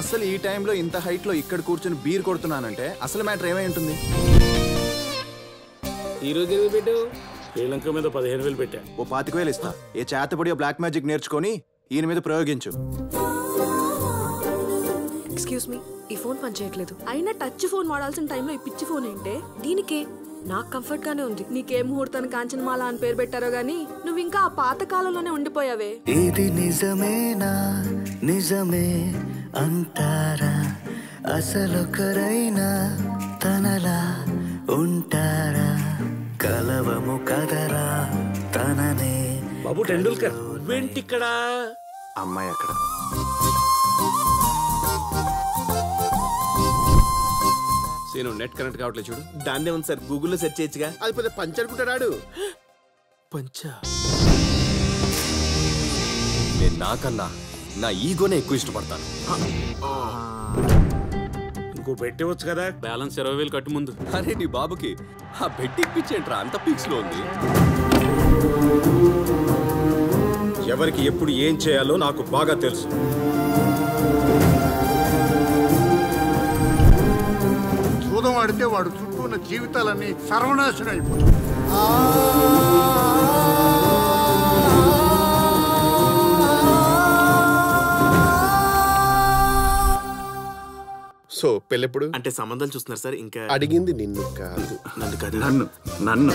అసలు ఈ టైంలో ఇంత హైట్లో ఇక్కడ కూర్చొని బీర్ కొడుతున్నానంటే అసలు మ్యాటర్ ఏమై ఉంటుంది? ఈ రోజు ఎందుకు పెట్టావు? శ్రీలంక మీద పదిహేను వేలు పెట్టా. ఓ పాతిక వేలు ఇస్తా. ఏ చేతబడి బ్లాక్ మ్యాజిక్ నేర్చుకొని ఈయన మీద ప్రయోగించు. ఎక్స్క్యూజ్ మీ ఈ ఫోన్ పనిచేయట్లేదు. అయినా టచ్ ఫోన్ వాడాల్సిన టైంలో ఈ పిచ్చి ఫోన్ ఏంటే? దీనికే. నాకు కంఫర్ట్ గానే ఉంది. నీకే ముహూర్తాన్ని కాంచనమాల అని పేరు పెట్టారో గానీ నువ్వు ఇంకా ఆ పాత కాలంలోనే ఉండిపోయావే. ఇది నిజమేనా? నిజమే అంటారా? అసలొకరైనా తనలా ఉంటారా? కలవము కదరా తననే బాబు టెండూల్కర్ నువ్వేంటి ఇక్కడ? అమ్మాయి అక్కడ. సీను నెట్ కనెక్ట్ కావట్లేదు చూడు. దాన్నే ఉంది సార్ గూగుల్లో సెర్చ్ చేయొచ్చుగా. అది పెద్ద పంచి అనుకుంటాడు పంచా? నేను నాకన్నా నా ఈగోనే ఎక్కువ ఇష్టపడతాను. ఇంకో పెట్టవచ్చు కదా. బ్యాలెన్స్ ఇరవై వేలు కట్టు ముందు. అరే నీ బాబుకి ఆ బెట్టి ఇప్పించేంట్రా అంత పిక్స్లో ఉంది. ఎవరికి ఎప్పుడు ఏం చేయాలో నాకు బాగా తెలుసు. జూదం ఆడితే వాడు చుట్టూ ఉన్న జీవితాలన్నీ సర్వనాశనం సో పెళ్ళెప్పుడు? అంటే సంబంధాలు చూస్తున్నారు సార్ ఇంకా అడిగింది నిన్ను కాదు. నన్ను కాదు. నన్ను. నన్ను.